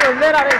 volver a ver.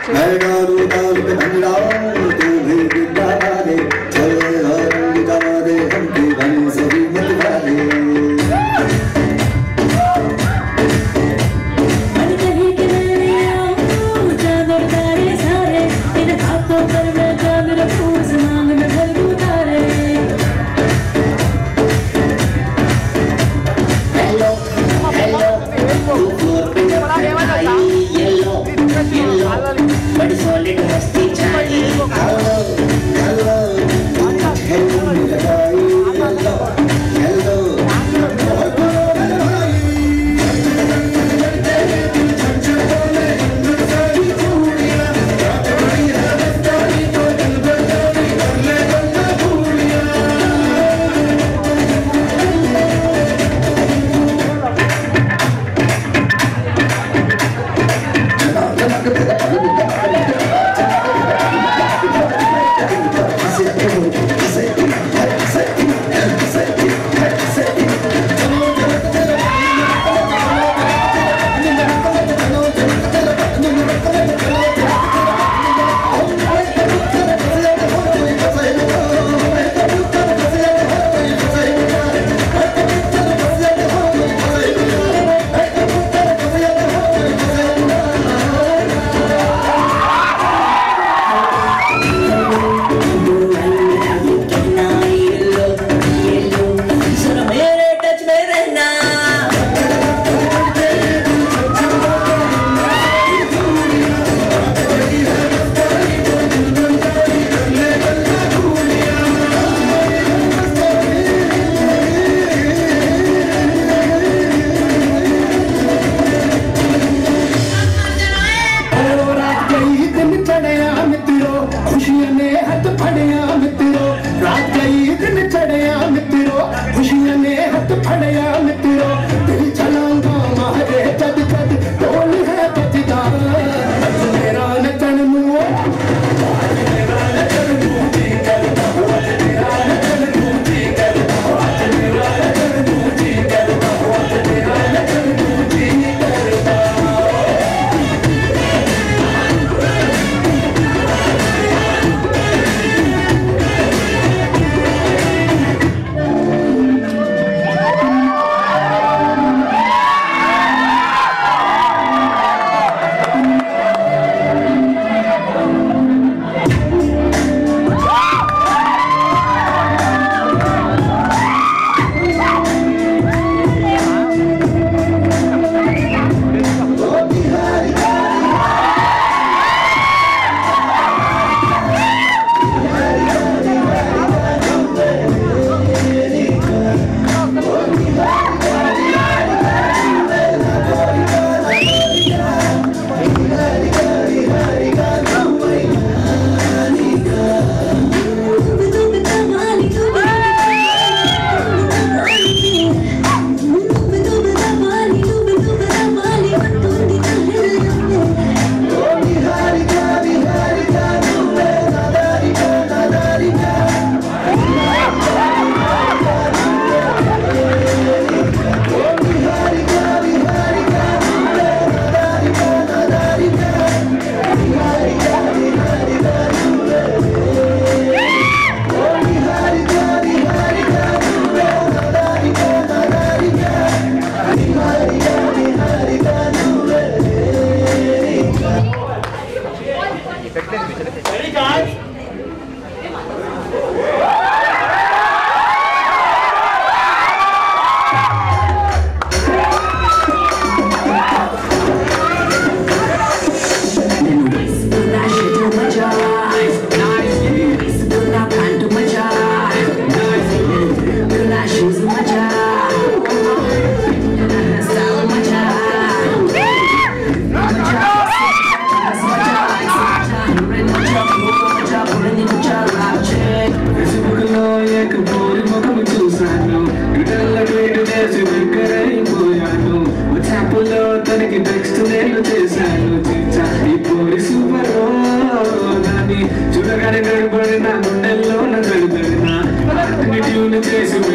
the days of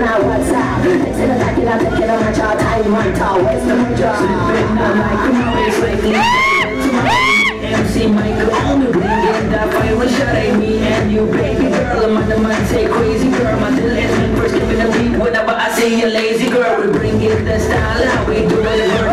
now what's up? They say that I can have taken on my child, I want to always know my job. I'm like, come on, it's like me. MC Michael only bringing that fire shot at me and you baby girl I'm on the mind say crazy girl my deal first giving a beat whenever I see a lazy girl we bring it the style how we do it girl